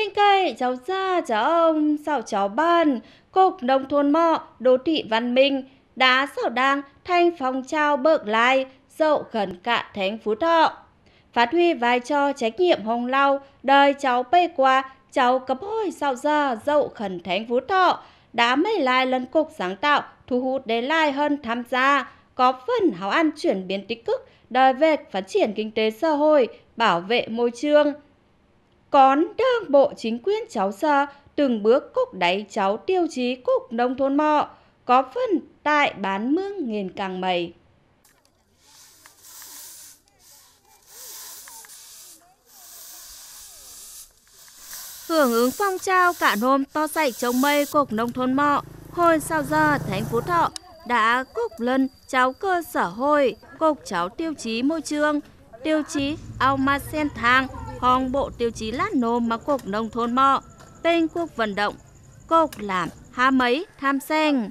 Kinh cây, cháu ra, cháu ông, sao cháu ban, cục nông thôn mọ, đô thị văn minh, đá xảo đang thanh phong trào bợc lai, dậu khẩn cạn thánh Phú Thọ. Phát huy vai trò trách nhiệm hồng lau, đời cháu bê qua, cháu cấp hồi sao ra dậu khẩn thánh Phú Thọ, đã mấy lai lần cục sáng tạo, thu hút đến lai hơn tham gia, có phần hào ăn chuyển biến tích cực, đời về phát triển kinh tế xã hội, bảo vệ môi trường. Còn đảng bộ chính quyền cháu sơ từng bước cúc đáy cháu tiêu chí cúc nông thôn mọ, có phần tại bán mương nghìn càng mày. Hưởng ứng phong trào cả hôm to sạch chống mây cục nông thôn mọ, hồi sau giờ thành phố Thọ đã cúc lân cháu cơ sở hội, cục cháu tiêu chí môi trường, tiêu chí ao ma sen thang, hong bộ tiêu chí lát nôm mà cục nông thôn mọ, bên cuộc vận động, cục làm há mấy tham sen.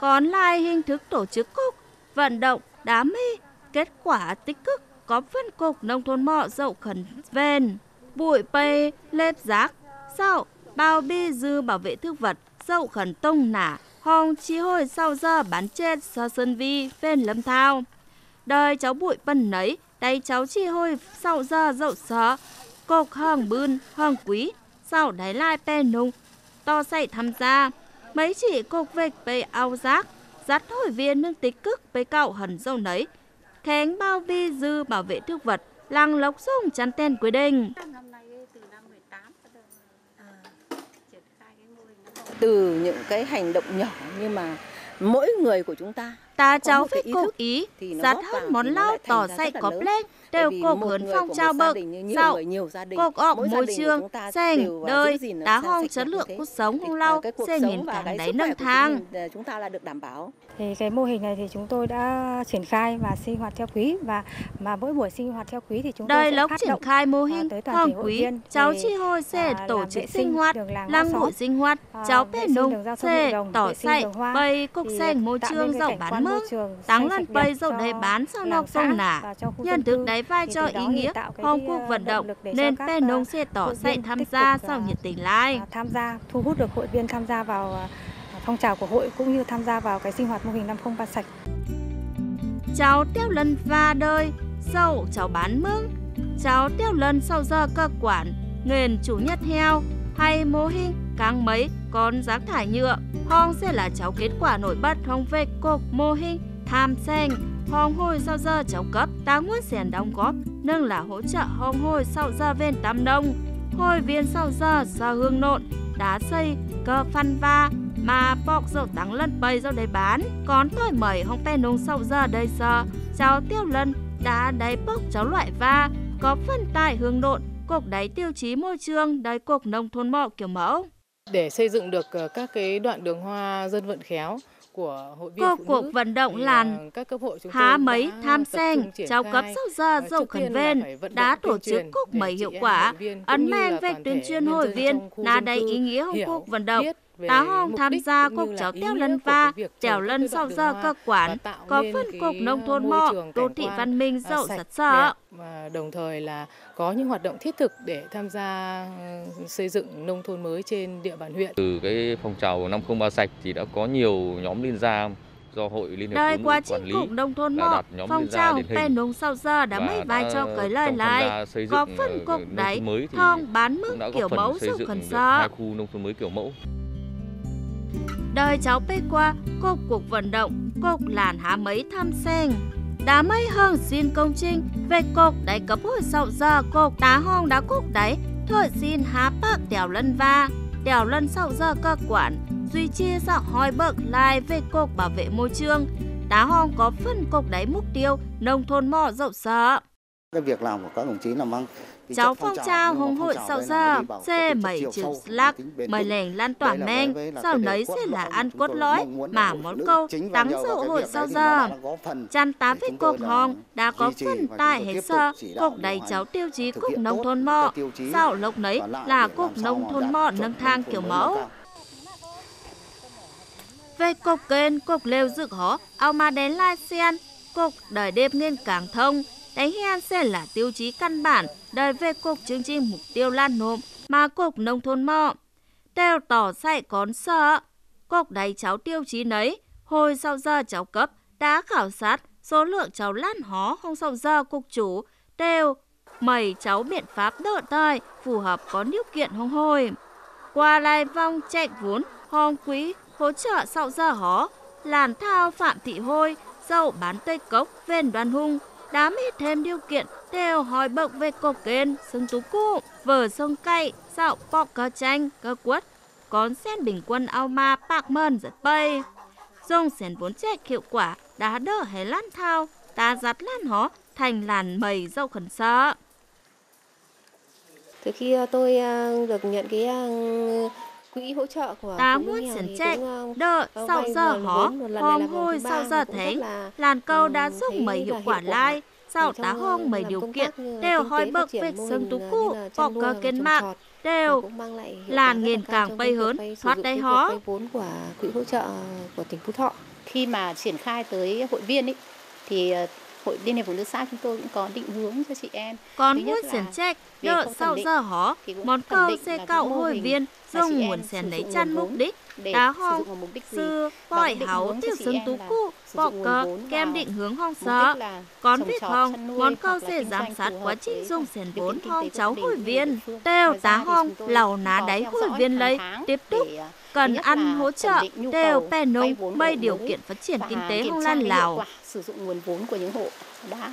Còn lại hình thức tổ chức cục, vận động, đám mê, kết quả tích cực có phân cục nông thôn mọ dậu khẩn ven, bụi pê, lép rác, sau bao bi dư bảo vệ thực vật, dậu khẩn tông nả, hong chi hồi sau giờ bán chết so sơn vi, ven lâm thao. Đời cháu bụi bần nấy, đây cháu chi hồi sau giờ dậu sớ, cục hằng bươn, hằng quý, sau đáy lai pe nung, to say tham gia. Mấy chỉ cục vệch bê ao giác dắt hội viên nâng tích cực bê cạo hần dâu nấy. Khánh bao vi dư bảo vệ thực vật, làng lộc sông chắn tên quy định. Từ những cái hành động nhỏ nhưng mà mỗi người của chúng ta ta cháu phải cố ý dắt hơn món lao tỏ say cóp lên đều cột hớn phong trao bậc dạo cột ọp môi trường xanh đời đá hong chất lượng cuộc sống không lau xe nhìn càng đáy nâng thang. chúng ta là được đảm bảo. Thì cái mô hình này thì chúng tôi đã triển khai và sinh hoạt theo quý và mà mỗi buổi sinh hoạt theo quý thì chúng tôi Đời sẽ lốc phát triển động khai mô à, hình hội quý. cháu chi hôi sẽ à, tổ làm chức sinh hoạt xóm, buổi sinh hoạt. à, cháu bé nung sẽ tỏ hoa. bày cục xanh môi trường cảnh bán tăng xanh lần bày cho đầy bán sau nọc sông nả dân thức cư. Đấy vai trò ý nghĩa hồng ờ, cuộc vận động nên bé ờ, nông sẽ tỏ viên tham gia cực, sau nhiệt tình lai. tham gia thu hút được hội viên tham gia vào phong trào của hội cũng như tham gia vào cái sinh hoạt mô hình 503 sạch. cháu tiêu lần va đời dậu cháu bán mương cháu tiêu lần sau giờ cơ quản nghền chủ nhất heo hay mô hình càng mấy con rác thải nhựa. Hong sẽ là cháu kết quả nổi bật hong về cục mô hình tham sen, hong hôi sau giờ cháu cấp tá muốn xẻn đóng góp nâng là hỗ trợ hong hôi sau giờ ven tam đông hôi viên sau giờ sa hương nộn đá xây cơ phân va mà bọc dầu tăng lần bầy dầu đầy bán còn tôi mời hong pe nông sau giờ đây giờ cháu tiêu lần đá đáy bốc cháu loại va có phân tài hương nộn cục đáy tiêu chí môi trường đáy cục nông thôn mộ kiểu mẫu. Để xây dựng được ờ, các cái đoạn đường hoa dân vận khéo của hội viên cuộc vận động làn há mấy tham triển cháu cấp sau giờ dầu khẩn ven đã tổ chức cúc mấy hiệu quả ấn là về tuyên truyền hội viên là đầy ý nghĩa hiểu, cuộc vận động tá hong mục tham gia ý tiêu nghĩa lân va cái trèo lân cái sau giờ cơ quản có phân cái, cục nông ờ, thôn mọ đô thị văn minh ờ, dậu sạch, đẹp và đồng thời là có những hoạt động thiết thực để tham gia ờ, xây dựng nông thôn mới trên địa bàn huyện. Từ cái phong trào 503 sạch thì đã có nhiều nhóm liên gia do hội liên hiệp Đời phụ qua nữ quản chính lý cục nông thôn nhóm phong trào pe nông sau giờ đã mấy vai cho cởi lời lại, có phân ờ, cục nông đấy, thôn mới thì hong bán mức kiểu mẫu khẩn được sợ. hai khu nông thôn mới kiểu mẫu. Đời cháu bê qua, cô cuộc vận động, cục làn há mấy thăm sen. Đá mấy hơn xin công trình về cục đáy cấp hồi sau giờ cục đá hong đá cục đáy. Thôi xin há bác đèo lân va đèo lân sau giờ cơ quản. Duy chia dạo hỏi bậc lại về cục bảo vệ môi trường. Đá hong có phân cục đáy mục tiêu nông thôn mỏ rộng sợ cái việc làm của các đồng chí là mang cháu phong trào phong hội sau giờ xe mẩy chiều bền mời lèn lan tỏa men sau nấy sẽ là ăn cốt lõi mà món câu tắng sự hội sau giờ chăn tá để với là hong đã có phân tại tiếp sơ điều hành, cháu tiêu chí cục nông thôn mọ. sau lộc nấy là cục nông thôn mọ nâng thang kiểu mẫu về cục kênh cục lều dựng hó ao mà đến lai sen cục đời đêm nên càng thông đánh hen sẽ là tiêu chí căn bản đời về cục chương trình mục tiêu lan nộm mà cục nông thôn mọ Tèo tỏ dạy con sợ. Cục đấy cháu tiêu chí nấy, hồi sau giờ cháu cấp đã khảo sát số lượng cháu lan hó không sau giờ cục chủ đều mày cháu biện pháp đỡ thời phù hợp có điều kiện hông hồi. Qua lại vong chạy vốn, hong quý, hỗ trợ sau giờ hó, làn thao phạm thị hôi, dậu bán tây cốc, ven đoàn hung, đám hết thêm điều kiện đều hỏi bậc về cổ kênh, sưng tú cụ, vở sông cay, dạo bọc cờ chanh, cơ quất, con sen bình quân ao ma bạc mơn giật bay. Dùng sen vốn chạy hiệu quả đã đỡ hề lan thao, ta giặt lan hó thành làn mầy dâu khẩn sợ. Từ khi à, tôi à, được nhận cái à, quỹ hỗ trợ của ta muốn sẵn chạy đỡ sau giờ hó. hong hôi sau giờ thánh làn câu đã giúp mấy hiệu quả lai sau tá hong mấy điều kiện đều hỏi bậc về sân tú cụ bọc cơ kiến mạng đều làn nghìn càng bay hơn thoát đây hó. vốn của quỹ hỗ trợ của tỉnh Phú Thọ. Khi mà triển khai tới hội viên ấy thì hội liên hiệp phụ nữ xã chúng tôi cũng có định hướng cho chị em. Còn muốn sển trách đỡ sau giờ hó món câu xe cạo hội viên dùng nguồn sèn lấy chăn mục đích. đá hong sư bỏi háo tiêu sương tú cụ bọ cờ kem định hướng hong sợ còn viết hong món câu sẽ giám sát quá trình dùng sèn vốn hong cháu hội viên đều tá hong lầu ná đáy hội viên lấy tiếp tục cần ăn hỗ trợ đều bè nông mây điều kiện phát triển kinh tế hong lan lào. sử dụng nguồn vốn của những hộ đã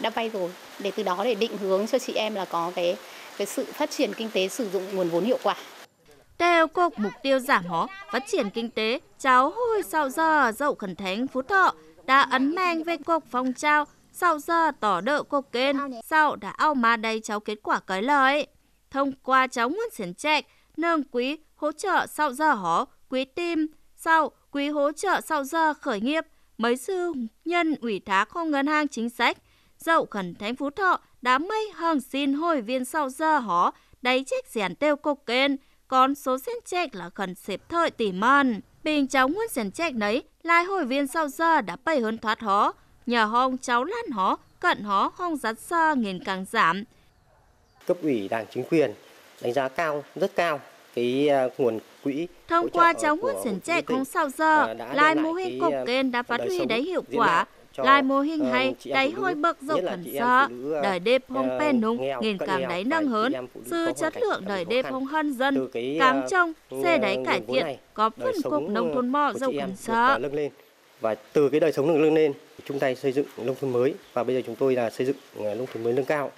đã vay rồi để từ đó để định hướng cho chị em là có cái cái sự phát triển kinh tế sử dụng nguồn vốn hiệu quả. Theo cục mục tiêu giảm hó phát triển kinh tế, cháu hồi sau giờ dậu khẩn thánh Phú Thọ. Đã ấn mạnh về cục phong trào sau giờ tỏ đỡ cục kênh sau đã ao mà đầy cháu kết quả cái lời. Thông qua cháu nguồn Xiển Trạch, nâng quý hỗ trợ sau giờ hó, quý tim, sau quý hỗ trợ sau giờ khởi nghiệp, mấy sư nhân ủy thác không ngân hàng chính sách, dậu khẩn thánh Phú Thọ đã mây hàng xin hồi viên sau giờ hó. Đầy trách giản tiêu cục kênh, còn số sen trách là khẩn xếp thời tỉ mòn. Bình cháu Nguyễn Sén Trạch nấy, lại hội viên sau giờ đã bày hơn thoát hó, nhờ hong cháu lan hó, cận hó hong rắt sơ nghìn càng giảm. Cấp ủy đảng chính quyền đánh giá cao, rất cao cái à, nguồn quỹ thông qua cháu Nguyễn Sén Trạch không sao giờ, lại mô hình cục kênh đã phát huy đấy hiệu quả lai mô hình ờ, hay đáy hôi bậc dốc thần sợ. đời hông ờ, pen nung nghìn càng đáy nâng hơn. sư chất lượng đời đêm hông hân dân cám ờ, trong xe đáy cải thiện có phân cục nông thôn mò dốc thần sợ. và từ cái đời sống nâng lên lên chúng ta xây dựng nông thôn mới. Và bây giờ chúng tôi là xây dựng nông thôn mới nâng cao.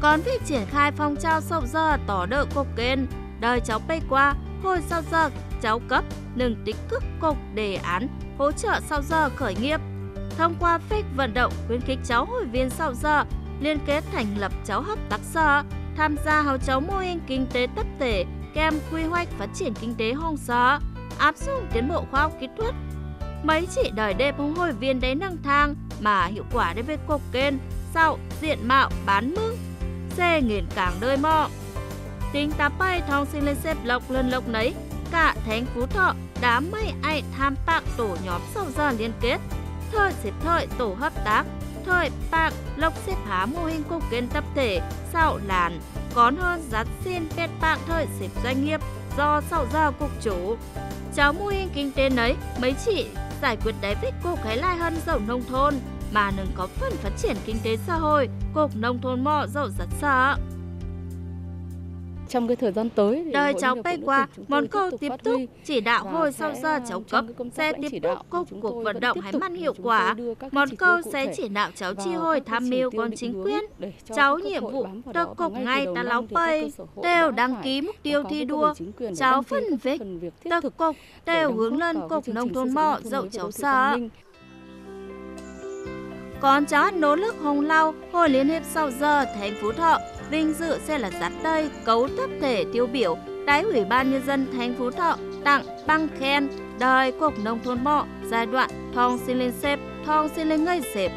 Còn việc triển khai phong trào sâu giờ tỏ đỡ cục kênh đời cháu bay qua hồi sau giờ cháu cấp nâng tích cực cục đề án hỗ trợ sau giờ khởi nghiệp. Thông qua phích vận động khuyến khích cháu hội viên sau giờ liên kết thành lập cháu hợp tác xã, tham gia hào cháu mô hình kinh tế tập thể kèm quy hoạch phát triển kinh tế hồng xã, áp dụng tiến bộ khoa học kỹ thuật. Mấy chị đời đêm hông hội viên đấy nâng thang mà hiệu quả đến với cục kênh, sau diện mạo bán mưng, xe nghiền càng đời mọ. Tính tá bay thong sinh lên xếp lộc lần lộc nấy, cả thánh phú thọ đã mấy ai tham bạc tổ nhóm sau giờ liên kết. Thời xếp thời tổ hợp tác, thời bạc lộc xếp há mô hình cục kênh tập thể sau làn, còn hơn giặt xin kết bạc thời xếp doanh nghiệp do sau giờ cục chủ. Cháu mô hình kinh tế nấy, mấy chị giải quyết đáy vết cục cái lai hơn dầu nông thôn mà nâng có phần phát triển kinh tế xã hội, cục nông thôn mò dầu rất sợ trong cái thời gian tới đời cháu bay qua món câu tiếp tục chỉ đạo hồi sau giờ cháu cấp sẽ tiếp tục cục cuộc vận động hay măn hiệu quả. món câu sẽ chỉ đạo cháu chi hồi tham mưu con chính quyền. cháu nhiệm vụ được cục ngay ta láo bay đều đăng ký mục tiêu thi đua. cháu phân vích 特 cục đều hướng lên cục nông thôn mọ dậu cháu sợ con cháu nỗ lực hồng lau hồi liên hiệp sau giờ thành phú thọ vinh dự sẽ là giặt đây cấu tập thể tiêu biểu đại ủy ban nhân dân thành phố Thọ tặng bằng khen đời cục nông thôn bộ giai đoạn thong xin lên xếp, thong xin lên ngây xếp.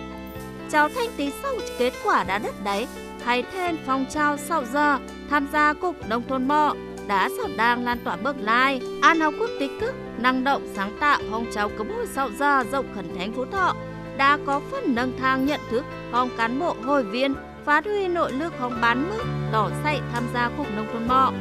Cháu thanh tí sau kết quả đã đất đấy hay thêm phong trào sau giờ tham gia cục nông thôn bộ đã sau đang lan tỏa bước lai. An học quốc tích cực, năng động, sáng tạo, phong trào cấm hồi sau giờ rộng khẩn thánh phú thọ đã có phần nâng thang nhận thức, phong cán bộ, hội viên phát huy nội lực không bán mức, đỏ say tham gia cuộc nông thôn mọ.